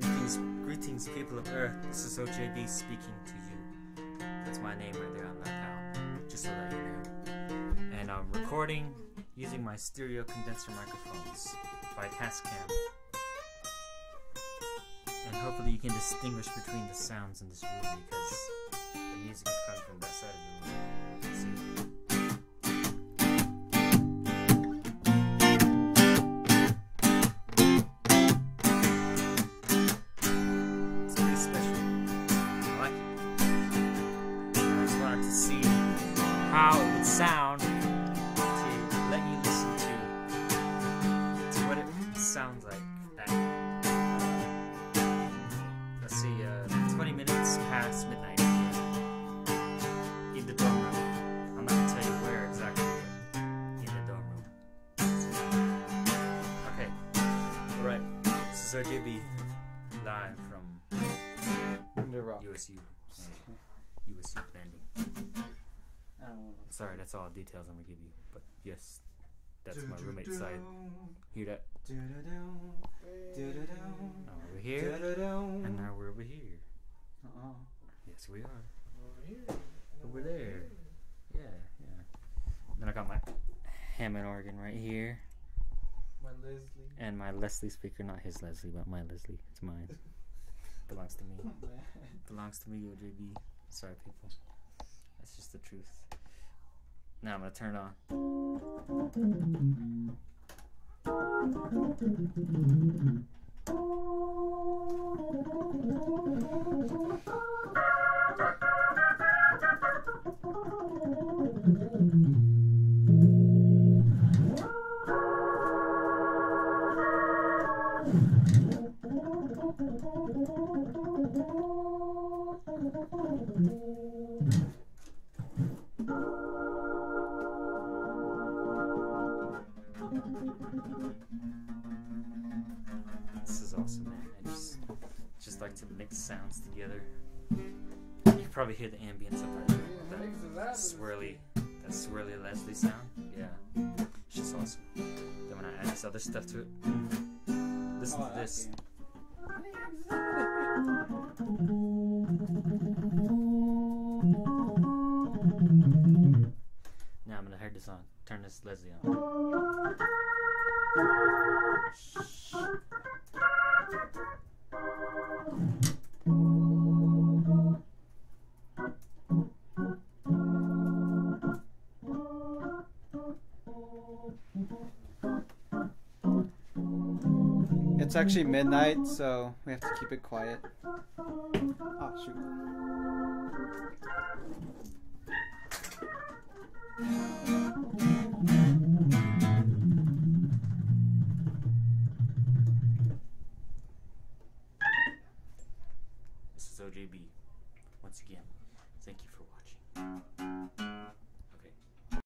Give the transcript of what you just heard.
Greetings, greetings, people of Earth. This is OJB speaking to you. That's my name right there on that pal. Just to let you know. And I'm recording using my stereo condenser microphones by Tascam. And hopefully you can distinguish between the sounds in this room because the music is coming from that side of the room. Sound to let you listen to, to what it sounds like. At, let's see, uh, 20 minutes past midnight in the dorm room. I'm not gonna tell you where exactly, in the dorm room. Okay, alright. This is RJB live from. USU. USU landing. I don't Sorry, that's all details I'm gonna give you. But yes, that's my roommate's side. Hear that? Now we're here, and now we're over here. Uh-uh. Yes, we are. Over here. Over there. Yeah, yeah. Then I got my Hammond organ right here, My Leslie. and my Leslie speaker. Not his Leslie, but my Leslie. It's mine. Belongs to me. Belongs to me, OJB. Sorry, people. That's just the truth. Now I'm gonna turn it on. This is awesome, man. I just just like to mix sounds together. You can probably hear the ambience of that, that swirly, that swirly Leslie sound. Yeah, it's just awesome. Then when I add this other stuff to it, listen Oh, to this. Now I'm gonna turn this on. Turn this Leslie on. It's actually midnight, so we have to keep it quiet. Oh shoot. OJB. Once again, thank you for watching.